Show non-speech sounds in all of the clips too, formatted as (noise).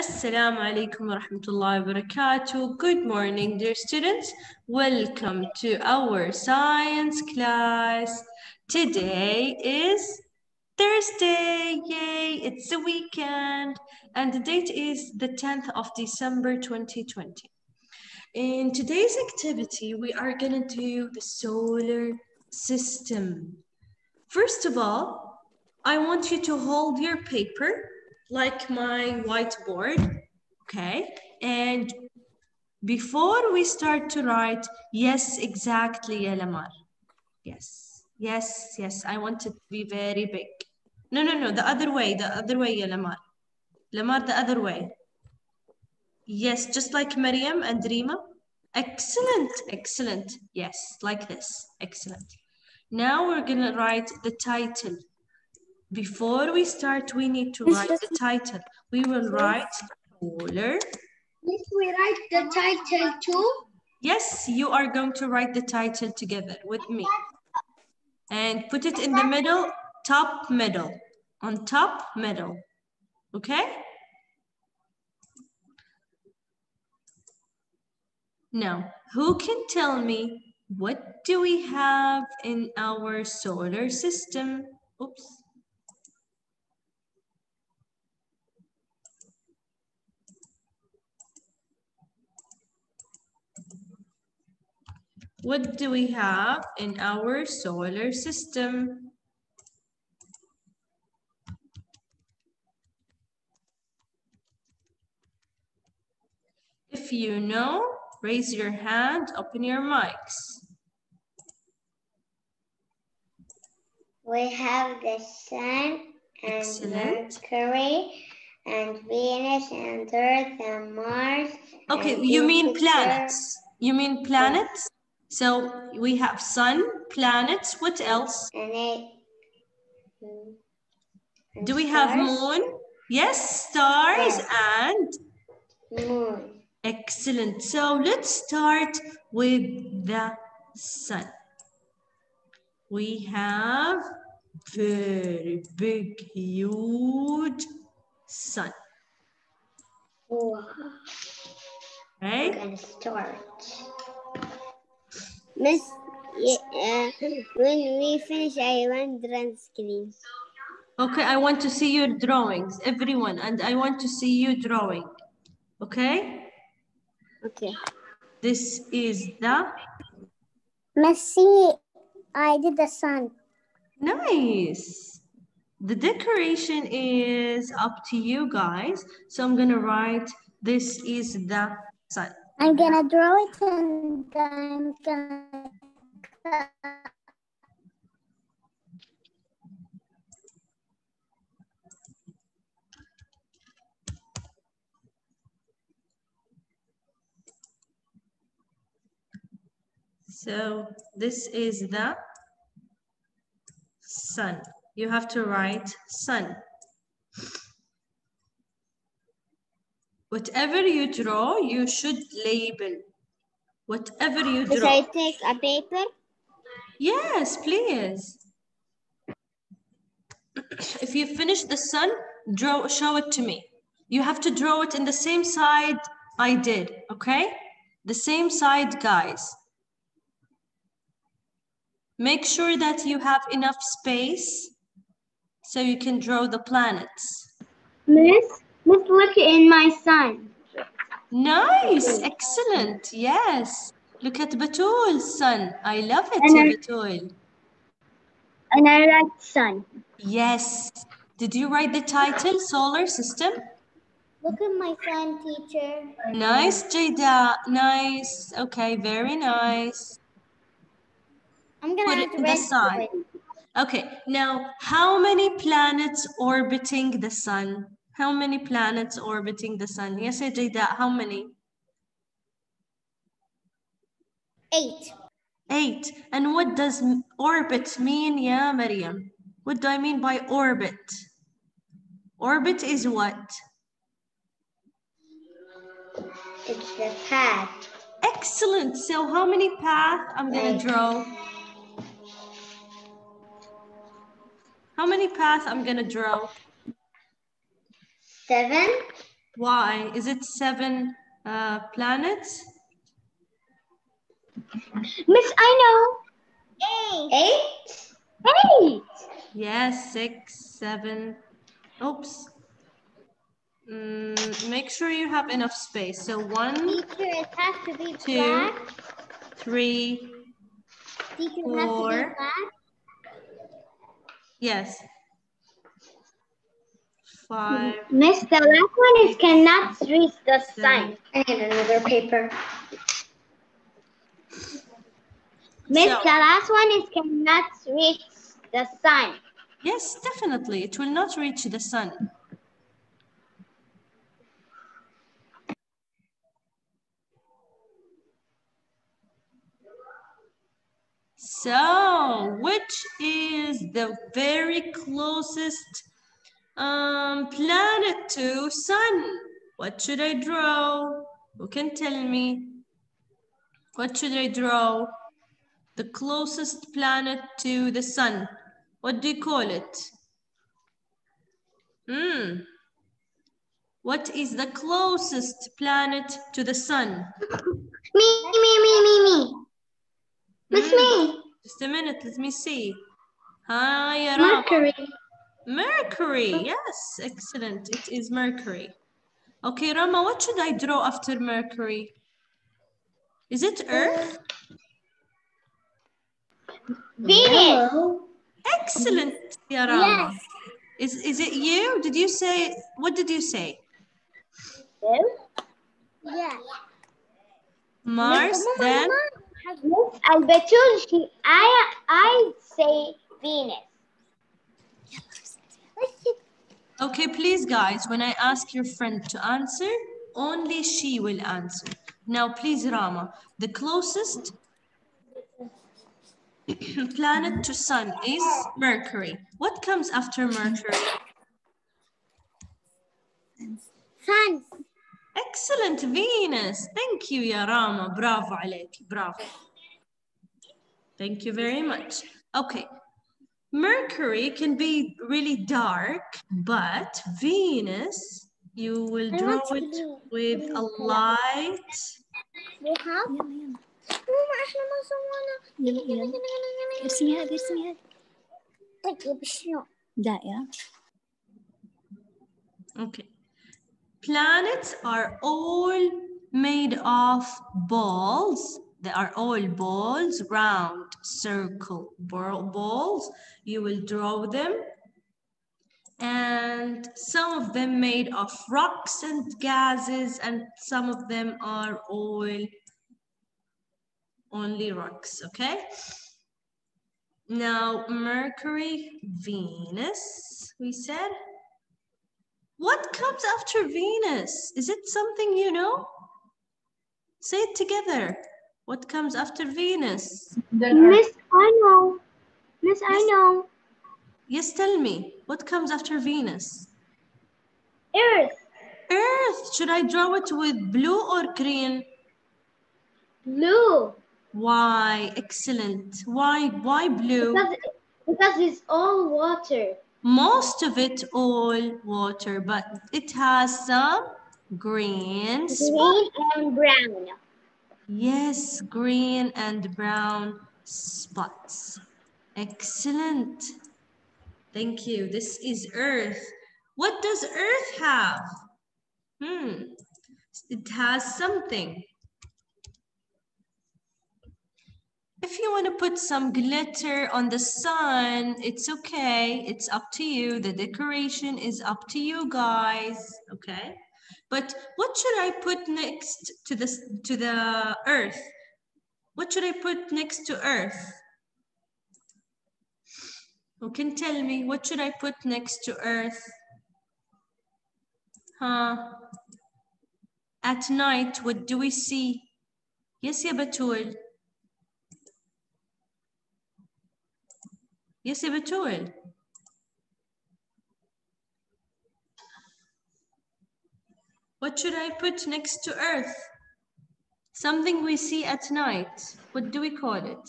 Assalamu alaikum wa rahmatullahi wa barakatuh. Good morning, dear students. Welcome to our science class. Today is Thursday. Yay, it's the weekend. And the date is the 10th of December 2020. In today's activity, we are going to do the solar system. First of all, I want you to hold your paper like my whiteboard, okay? And before we start to write, yes, exactly, ya Lamar. Yes, yes, yes, I want it to be very big. No, no, no, the other way, the other way, ya Lamar. Lamar, the other way. Yes, just like Maryam and Rima. Excellent, excellent. Yes, like this, excellent. Now we're gonna write the title. Before we start, we need to write the title. We will write solar. If we write the title too, Yes, you are going to write the title together with me. And put it in the middle, top, middle. On top, middle. Okay? Now, who can tell me what do we have in our solar system? Oops. What do we have in our solar system? If you know, raise your hand, open your mics. we have the sun and Excellent. Mercury and Venus and Earth and Mars. Okay, and you mean planets. You mean planets? So we have sun, planets, what else? And they. and Do we have moon? Yes, stars Yes. and Moon. excellent. So let's start with the sun. We have very big, huge sun, Wow. I'm right? gonna start. Miss, uh, when we finish, I want run screen. Okay, I want to see your drawings, everyone, and I want to see you drawing. Okay? Okay. This is the Messi, I did the sun. nice. The decoration is up to you guys. So I'm gonna write this is the sun. I'm gonna draw it and I'm gonna. So this is the sun. You have to write sun. Whatever you draw, you should label. Whatever you Should draw. I take a paper? Yes, please. If you finish the sun, draw, show it to me. You have to draw it in the same side I did, okay? The same side, guys. Make sure that you have enough space so you can draw the planets. Miss, Miss, look in my sun. Nice, excellent, yes. Look at Batul's sun. I love it, And I- Batul. And I like sun. Yes. Did you write the title, Solar System? Look at my sun, teacher. Nice, Jada. Nice. Okay, very nice. I'm gonna put it to in the side. Okay, now how many planets orbiting the sun? How many planets orbiting the sun? Yes, Jada, how many? Eight. Eight. And what does orbit mean, yeah, Maryam? What do I mean by orbit? Orbit is what? It's the path. Excellent. So how many paths I'm gonna draw? How many paths I'm gonna draw? Seven. Why? Is it seven uh, planets? Miss, I know. Eight. Eight. Eight. Yes, six, seven. Oops. Mm, make sure you have enough space. So one, Teacher, it has to be Two. black. three, Teacher, it has to Four. be black. yes. Five, Miss, the last one is cannot reach the. I need another paper. Miss, So- the last one is cannot reach the sun. yes, definitely. It will not reach the sun. So, which is the very closest um, planet to sun? What should I draw? Who can tell me? What should I draw? The closest planet to the sun. What do you call it? Hmm. What is the closest planet to the sun? Me, me, me, me, me. Miss Hmm. me. Just a minute, let me see. Hi. Mercury. Mercury, (laughs) yes, excellent. It is Mercury. Okay, Rama, what should I draw after Mercury? Is it uh, Earth? Venus. Excellent, ya Rama. Yes. Is, is it you? Did you say, what did you say? Yes. Mars, then? Miss Albertul, she, I, I say Venus. Okay, please, guys, when I ask your friend to answer, only she will answer. Now, please, Rama, the closest (coughs) planet to sun is Mercury. What comes after Mercury? Sun. Excellent, Venus. Thank you, ya Rama. Bravo عليك. Bravo. Thank you very much. Okay. Mercury can be really dark, but Venus, you will I draw want to it do with a blue. light. We have. ماما احنا ما سوينا. ارسمي هذه ارسمي هذه طيب شنو؟ دائرة Okay. Planets are all made of balls. They are all balls, round, circle, ball- balls. You will draw them. And some of them made of rocks and gases, and some of them are all only rocks, okay? Now, Mercury, Venus, we said. What comes after Venus? Is it something you know? Say it together. What comes after Venus? Miss, I know. Miss, I Yes. know. Yes, tell me. What comes after Venus? Earth. Earth. Should I draw it with blue or green? Blue. Why? Excellent. Why? Why blue? Because, because it's all water. Most of it all water, but it has some green spots. Green and brown. Yes, green and brown spots. Excellent. Thank you. This is Earth. What does Earth have? Hmm. It has something. If you want to put some glitter on the sun, it's okay. It's up to you. The decoration is up to you guys. Okay. But what should I put next to the to the earth? What should I put next to earth? Who can tell me what should I put next to earth? Huh? At night, what do we see? Yes, ya Batul. Yes, ya Batul. What should I put next to earth? Something we see at night. What do we call it?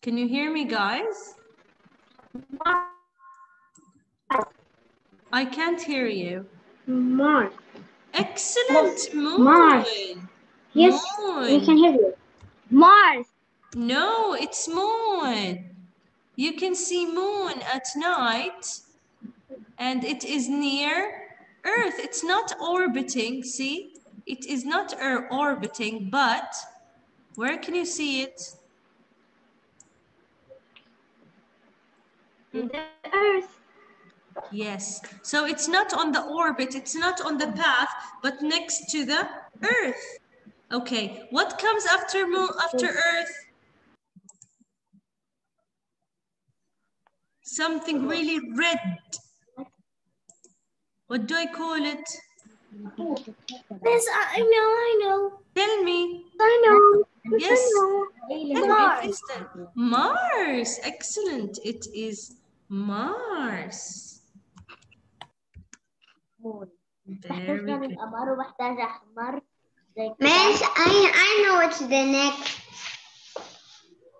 Can you hear me, guys? I can't hear you. Mars. Excellent, moon. Mars. Yes, moon. we can hear you. Mars. No, it's moon. You can see moon at night and it is near Earth. It's not orbiting, see? It is not er orbiting, but where can you see it? The Earth. Yes. So it's not on the orbit, it's not on the path, but next to the Earth. Okay, what comes after moon after Earth? Something really red. What do I call it? Yes, uh, I know, I know. Tell me. I know. Yes. I know. Kristen. Mars. Excellent. It is Mars. Very good. Miss, I, I know what's the next.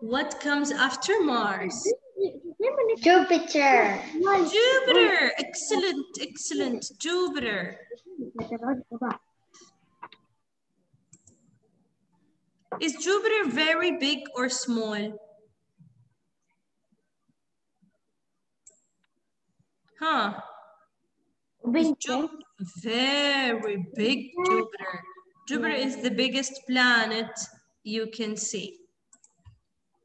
What comes after Mars? Jupiter. Jupiter. Excellent. Excellent. Jupiter. Is Jupiter very big or small? Huh? Very big Jupiter. Jupiter is the biggest planet you can see.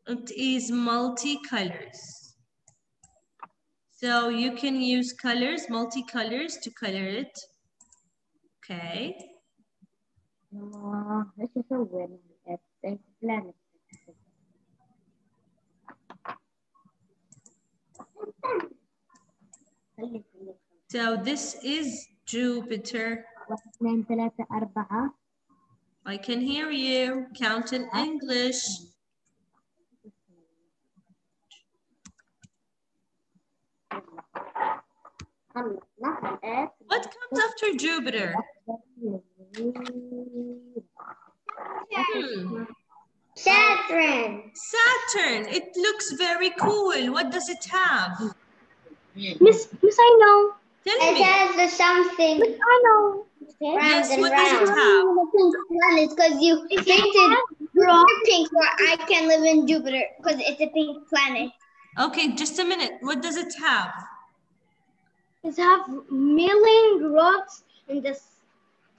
It is multicolors. So you can use colors, multicolors to color it. Okay. Uh, this is a. So this is Jupiter. I can hear you. Count in English. What comes after Jupiter? Hmm. Saturn. Saturn. It looks very cool. What does it have? Miss, Miss, I know. Tell It me. has the something I know. round Yes, what does it round. have? Planets, because you painted pink, so I can live in Jupiter because it's a pink planet. Okay, just a minute. What does it have? It have milling rocks in the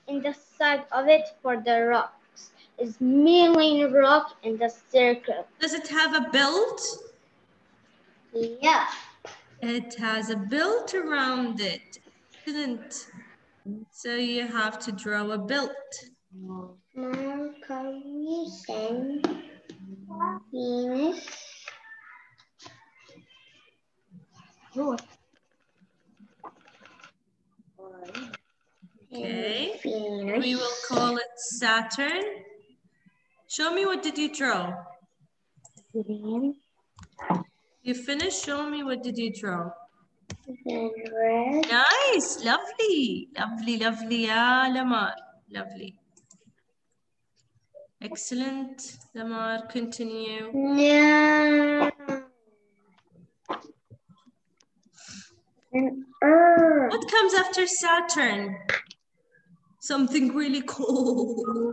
in the side of it for the rocks. It's milling rock in the circle. Does it have a belt? Yeah. It has a belt around it. Excellent. So you have to draw a belt. Mercury, Sun, Venus. Okay. We will call it Saturn. Show me what did you draw? Green. You finished? Show me what did you draw? Then red. Nice, lovely, lovely, lovely, yeah, Lamar, lovely. Excellent, Lamar, continue. Yeah. And Earth. What comes after Saturn? Something really cool. (laughs)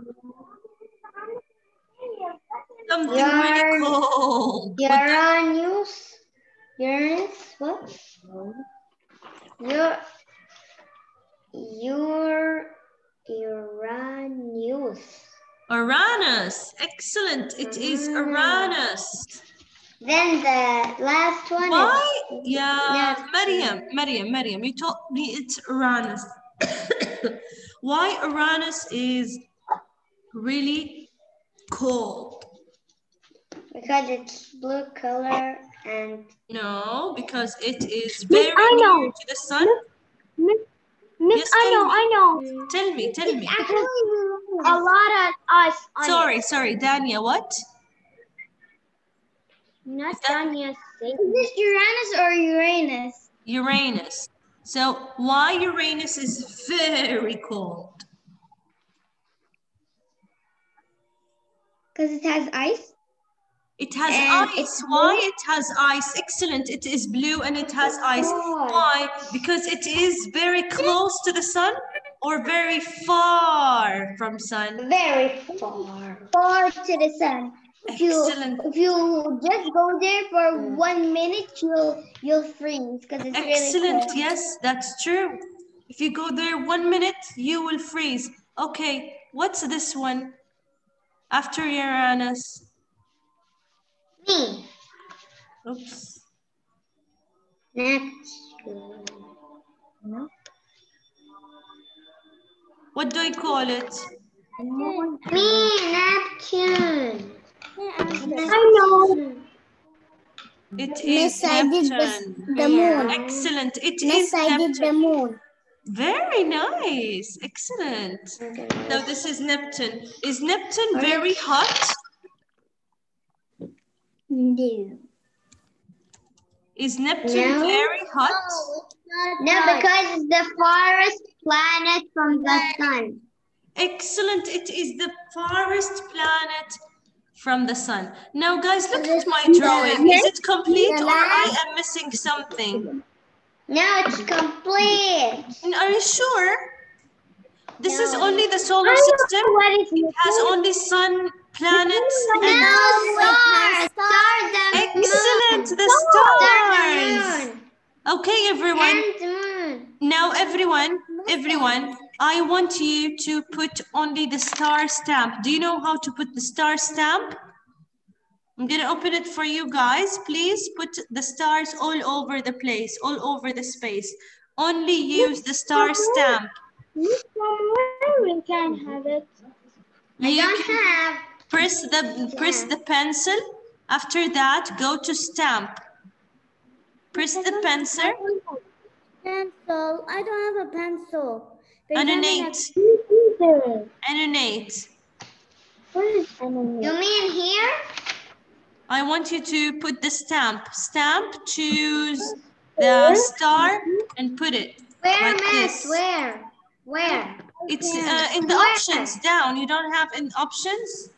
Something really Yarn. cool. What the- Uranus. Uranus. What? Your. Your. Uranus. Uranus. Excellent. It is Uranus. Then the last one Why? is. Yeah, Yes. Maryam, Maryam, Maryam, you told me it's Uranus. (coughs) Why Uranus is really cold? Because it's blue color and No, because it is Miss, very I know. near to the sun. Miss, Miss Yes, I know, me. I know. Tell me, tell me. A lot of ice on it. Sorry, sorry, Dania, what? Not that- Danya. Is this Uranus or Uranus? Uranus. So why Uranus is very cold? Because it has ice. It has And ice. Why? It has ice. Excellent. It is blue and it has oh, ice. Why? Because it is very close to the sun or very far from sun. Very far. Far to the sun. If you if you just go there for mm. one minute, you'll you'll freeze because it's Excellent. really. Yes, that's true. If you go there one minute, you will freeze. Okay, what's this one? After Uranus. Me. Oops. Neptune. What do I call it? Me, Neptune. I know. It is Miss, I did Neptune. the moon. Excellent. It is Miss, the Neptune. moon. Very nice. Excellent. Now this is Neptune. Is Neptune very hot? No. Is Neptune No. very hot? No, because it's the farthest planet from the sun. Excellent. It is the farthest planet from the sun. Now, guys, look at my drawing. Is it complete or I am missing something? No, it's complete. And Are you sure? This is only the solar system. It has only sun, planets, No, and stars. Stars and excellent. moon. The Stars and moon. Okay, everyone. And moon. Now, everyone, everyone, I want you to put only the star stamp. Do you know how to put the star stamp? I'm gonna open it for you guys. Please put the stars all over the place, all over the space. Only use the star stamp. Somewhere we can have it. I You don't have. press the press the pencil. After that, go to stamp. Press the pencil Pencil. I don't have a pencil. And an eight. An eight. What is enemy? You mean here? I want you to put the stamp. Stamp, choose the star and put it. Where, Like miss? this. Where? Where? It's uh, in the Where? options down. You don't have in options?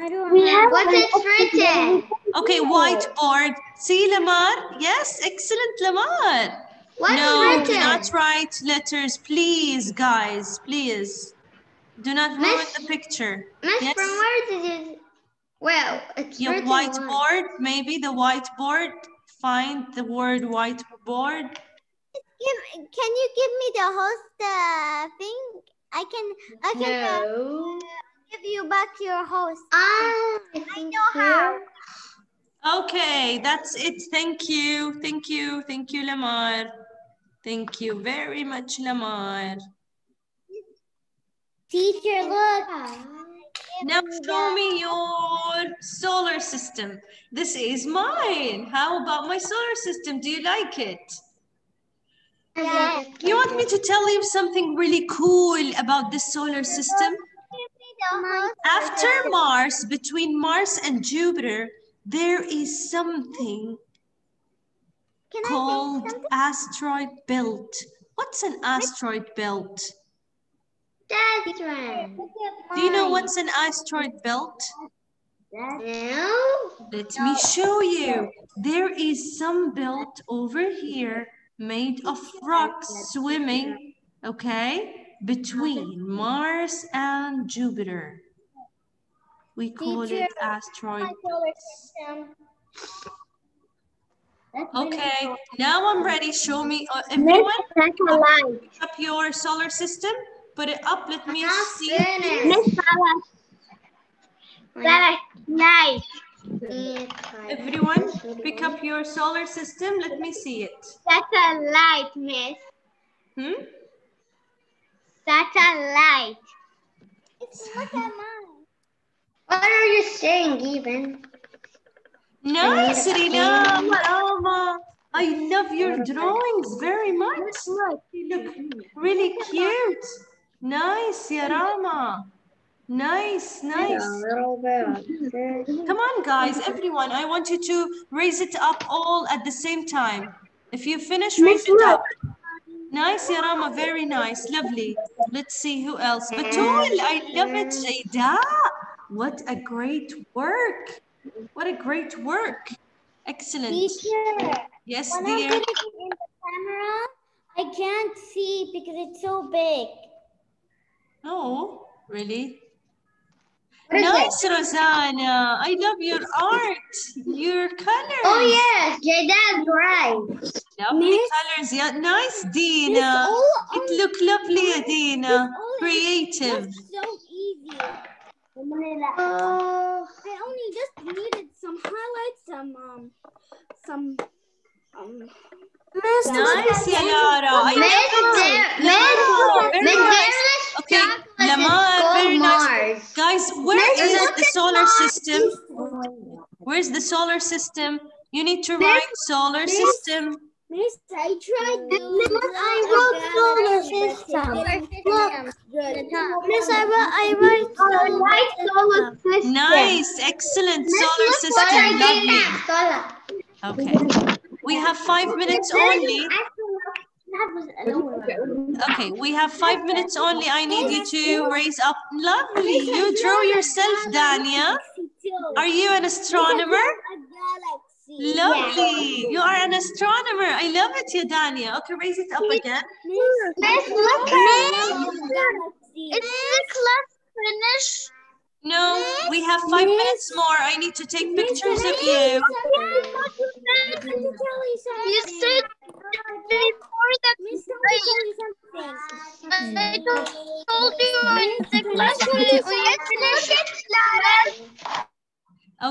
I don't We have What's an it written? Okay, whiteboard. See, Lamar? Yes, excellent, Lamar. What's no, written? do not write letters, please, guys, please. Do not ruin Miss- the picture. Miss, Yes. from where did you? Well, it's Your written on- whiteboard, maybe the whiteboard. Find the word whiteboard. can you give me the host uh, thing? I can. I can uh, give you back your host. Ah, I, know how. Okay, that's it. Thank you. Thank you. Thank you, Lamar. Thank you very much, Lamar. Teacher, look. Now show me your solar system. This is mine. How about my solar system? Do you like it? Yeah. You want me to tell you something really cool about this solar system? After Mars, between Mars and Jupiter, there is something Can called something? asteroid belt. What's an asteroid belt? That's right. Do you know what's an asteroid belt? No. Let me show you. There is some belt over here made of rocks swimming, okay, between Mars and Jupiter. We call it Teacher, asteroid. Solar system. Okay, now I'm ready. Show me, uh, Miss everyone, Satellite. pick up your solar system. Put it up. Let me Not see. finished. Miss Satellite. Satellite. Everyone, pick up your solar system. Let me see it. Satellite, Miss. Hmm? Satellite. Look at mine. What are you saying, even? Nice, Rina. a- Rama. I love your drawings very much. You look really cute. Nice, ya Rama. Nice, nice. Come on, guys, everyone. I want you to raise it up all at the same time. If you finish, raise it up. Nice, ya Rama. Very nice. Lovely. Let's see who else. Batul, I love it. Jayda. What a great work. What a great work. Excellent. Teacher, Yes, when I'm dear. putting it in the camera, I can't see because it's so big. Oh, really? What is Nice, Rosanna. I love your art, your colors. Oh yes, Jada's right. Lovely Miss- colors. Yeah, nice, Dina. all It on- look lovely, Dina. Creative. So easy. Only just needed some highlights, some um, some um. Nice, ya Lara. I Miss love it. Dar- Lara, Miss very Miss nice. Darla's Okay, Lamar, very nice. Guys, where is the solar system? Where's the solar system? You need to write solar system. Miss, I tried to. Miss, I wrote solar system. Miss, I wrote. I wrote. Alright, solar system. Nice, excellent Miss, solar system. what I did Lovely. Okay, we have five minutes only. Okay, we have five minutes only. I need you to raise up. Lovely. You drew yourself, Dania. Are you an astronomer? A galaxy. Lovely. You are an astronomer. I love it, you, Dania. Okay, raise it up again. Miss, look at Galaxy. Is the class finished? No, we have five minutes more. I need to take pictures of you. You said before that Miss, I, something. I told you in the class we we finished it, Lara.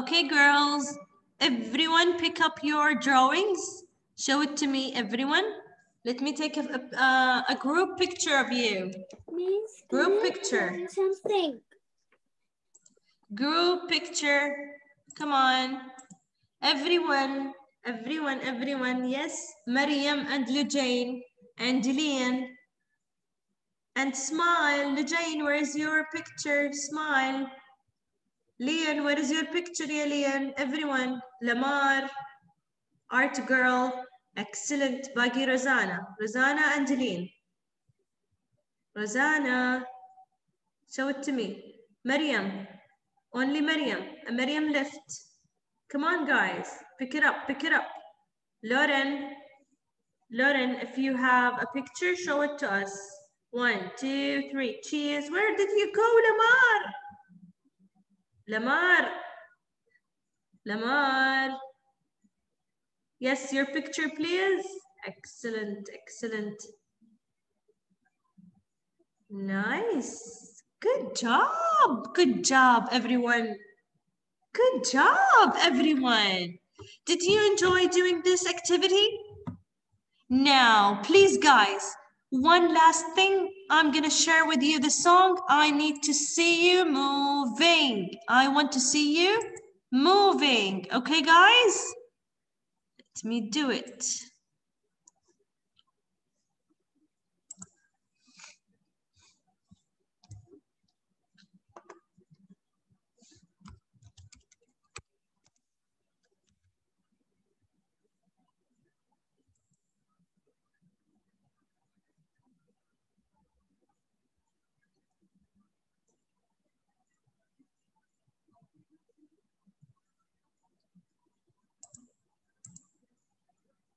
Okay, girls. Everyone pick up your drawings. Show it to me, everyone. Let me take a, a, a group picture of you. Miss, Group picture. Something. Group picture. Come on. Everyone, everyone, everyone. Yes. Mariam and Lujane and Jillian. And smile. Lujane, where is your picture? Smile. Lian, where is your picture, ya Lian? Everyone. Lamar. Art girl. Excellent. Bagi Rosanna. Rosanna and. Rosanna. Show it to me. Mariam. Only Mariam. And Mariam left. Come on, guys. Pick it up. Pick it up. Lauren. Lauren, if you have a picture, show it to us. One, two, three. Cheers. Where did you go, Lamar? Lamar. Lamar. Yes, your picture, please. Excellent, excellent. Nice. Good job. Good job, everyone. Good job, everyone. Did you enjoy doing this activity? Now, please, guys, one last thing. I'm going to share with you the song. I need to see you moving. I want to see you moving. Okay, guys? Let me do it.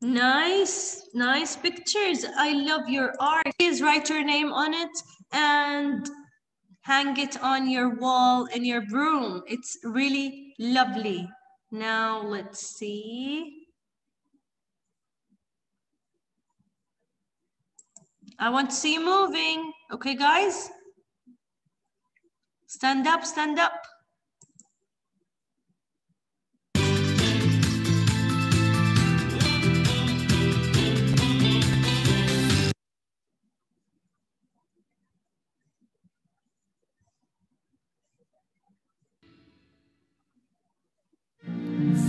Nice, nice pictures. I love your art. Please write your name on it and hang it on your wall in your room. It's really lovely. Now let's see. I want to see you moving. Okay, guys? Stand up, stand up.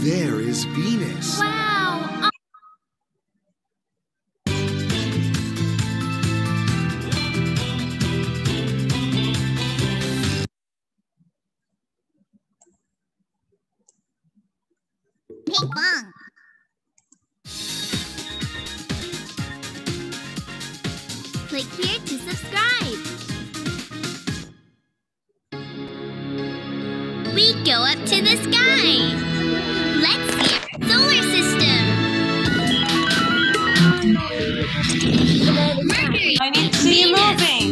There is Venus. Wow. Ping pong. Click here to subscribe. We go up to the sky. I need to see you moving.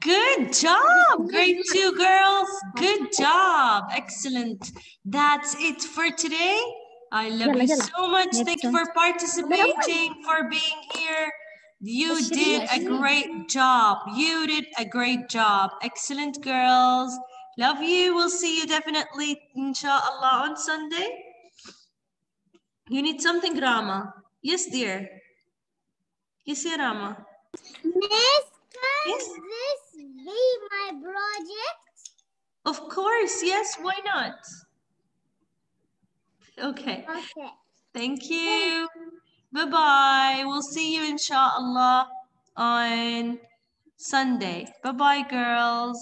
Good job, grade two girls. Good job. Excellent. That's it for today. I love you so much. Thank you for participating, for being here. You did a great job. You did a great job. Excellent girls. Love you. We'll see you definitely, inshallah, on Sunday. You need something, Rama. Yes, dear. Yes, dear Rama. Miss, Yes. this be my project? Of course. Yes, why not? Okay. Okay. Thank you. Bye bye. We'll see you inshallah on Sunday. Bye bye, girls.